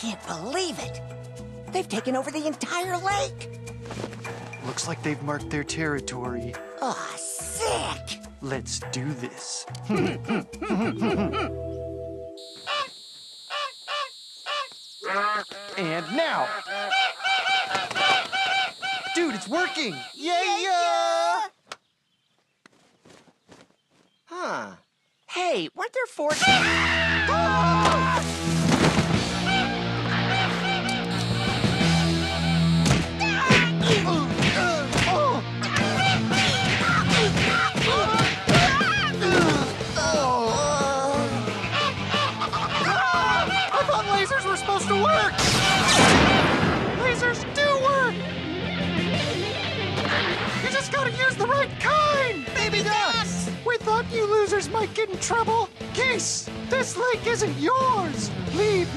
can't believe it. They've taken over the entire lake. Looks like they've marked their territory. Aw, sick! Let's do this. and now. Dude, it's working! Yeah, yeah! Huh. Hey, weren't there four... supposed to work! Lasers do work! You just gotta use the right kind! Baby ducks! We thought you losers might get in trouble. Geese, this lake isn't yours. Leave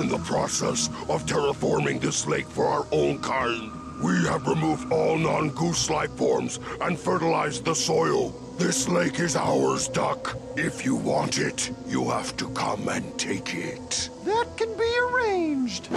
In the process of terraforming this lake for our own kind. We have removed all non-goose life forms and fertilized the soil. This lake is ours, Duck. If you want it, you have to come and take it. That can be arranged.